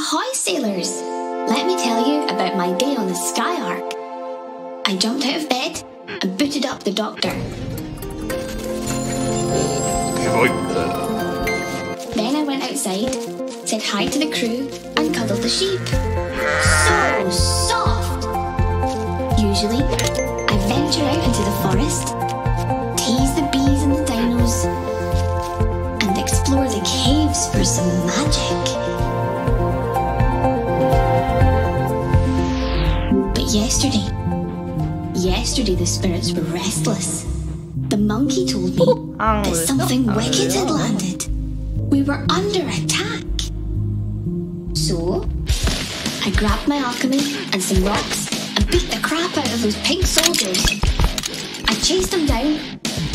Ahoy, sailors! Let me tell you about my day on the Sky Ark. I jumped out of bed and booted up the doctor. Then I went outside, said hi to the crew, and cuddled the sheep. So soft! Usually, I venture out into the forest, tease the bees and the dinos, and explore the caves for some yesterday, yesterday the spirits were restless. The monkey told me that oh, something wicked had oh, landed. We were under attack. So, I grabbed my alchemy and some rocks and beat the crap out of those pink soldiers. I chased them down,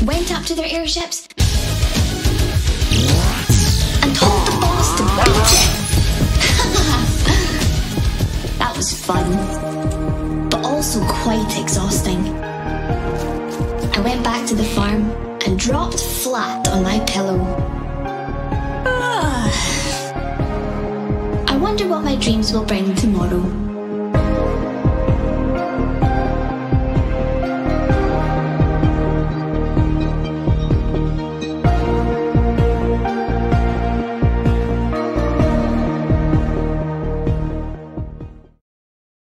went up to their airships, and told the boss to beat it. that was fun, also quite exhausting. I went back to the farm and dropped flat on my pillow. Ah. I wonder what my dreams will bring tomorrow.